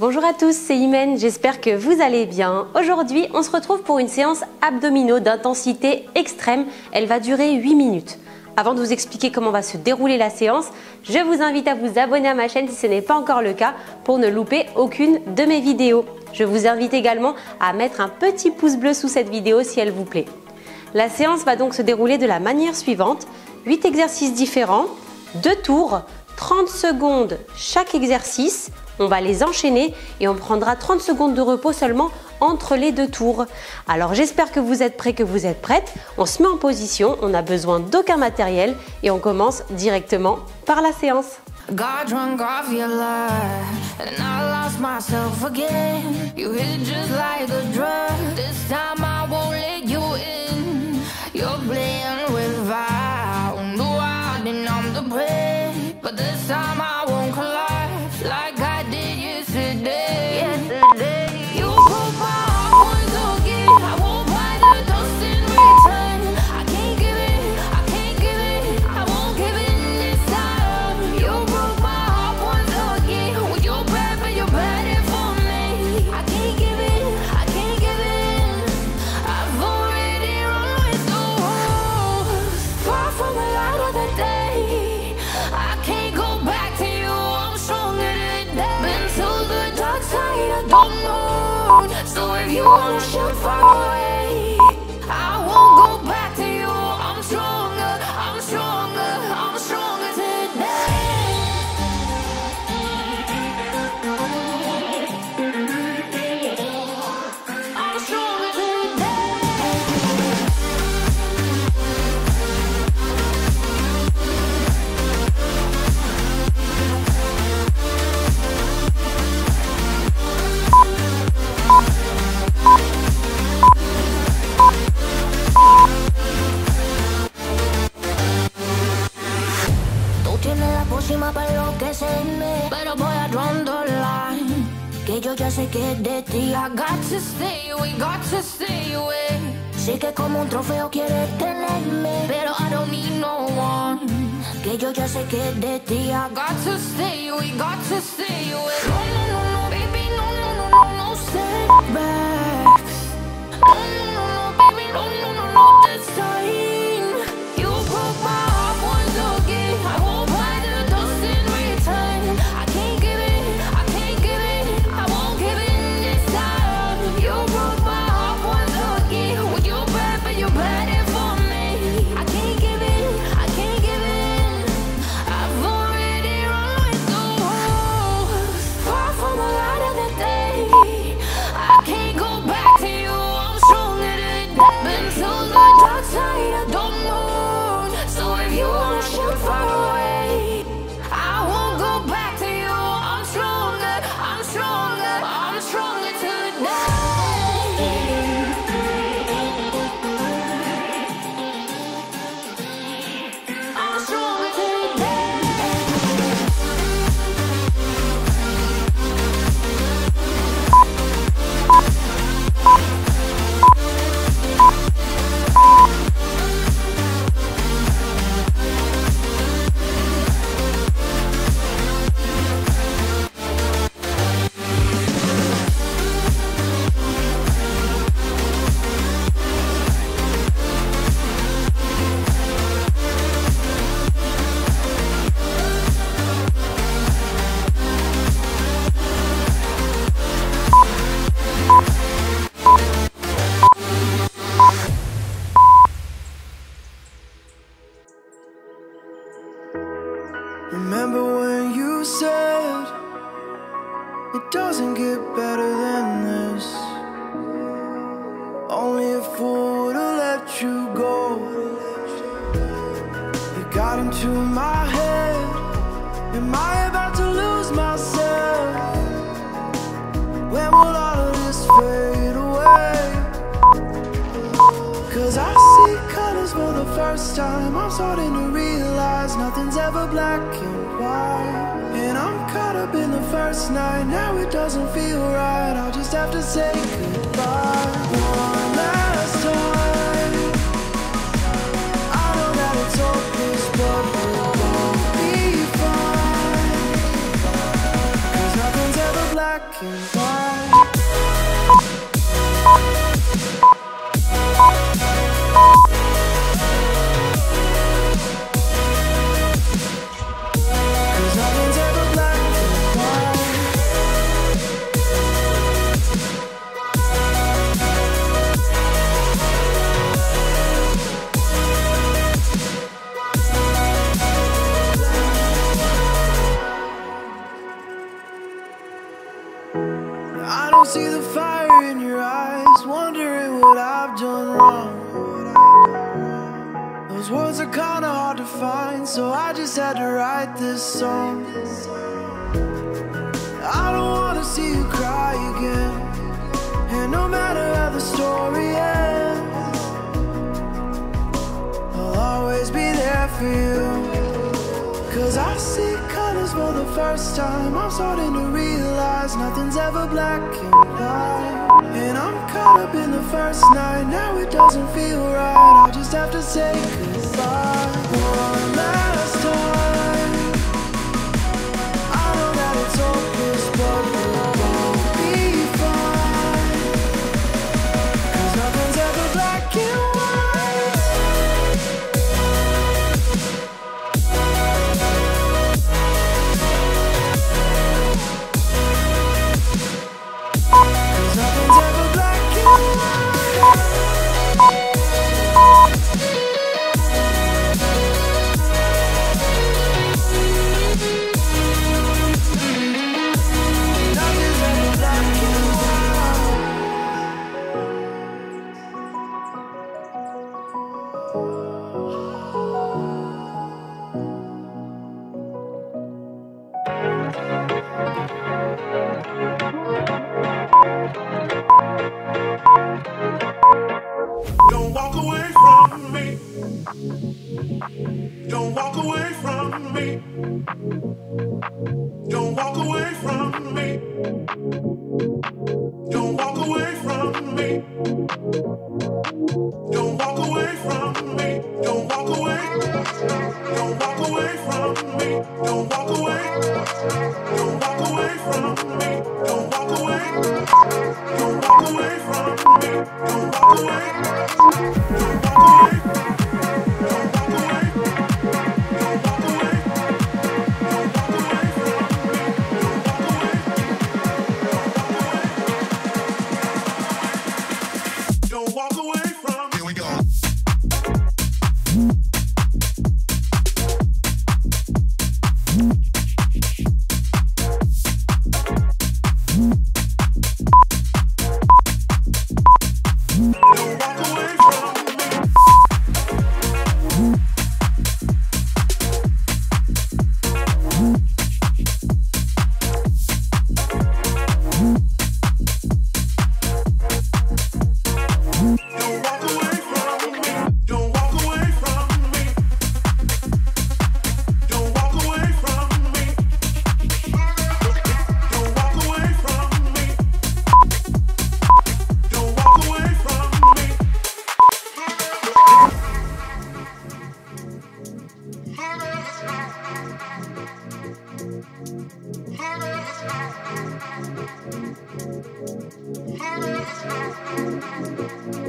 Bonjour à tous, c'est Imen, j'espère que vous allez bien. Aujourd'hui, on se retrouve pour une séance abdominaux d'intensité extrême. Elle va durer 8 minutes. Avant de vous expliquer comment va se dérouler la séance, je vous invite à vous abonner à ma chaîne si ce n'est pas encore le cas pour ne louper aucune de mes vidéos. Je vous invite également à mettre un petit pouce bleu sous cette vidéo si elle vous plaît. La séance va donc se dérouler de la manière suivante. 8 exercices différents, 2 tours, 30 secondes chaque exercice on va les enchaîner et on prendra 30 secondes de repos seulement entre les deux tours. Alors j'espère que vous êtes prêts, que vous êtes prêtes. On se met en position, on n'a besoin d'aucun matériel et on commence directement par la séance. Pero ti I got to stay away, got to stay away Sé que como un trofeo quieres tenerme Pero I don't need no one Que yo ya sé que de ti I got to stay away, got to stay away No, no, no, no, baby, no, no, no, no, no setbacks Into my head. Am I about to lose myself? When will all of this fade away? Cause I see colors for the first time. I'm starting to realize nothing's ever black and white. And I'm caught up in the first night. Now it doesn't feel right. I'll just have to say goodbye one last time. black and white. write this song. I don't wanna see you cry again. And no matter how the story ends I'll always be there for you. Cause I see colors for the first time. I'm starting to realize nothing's ever black and white. And I'm caught up in the first night. Now it doesn't feel right. I just have to say goodbye. One last time so Don't walk away from me. Thank you.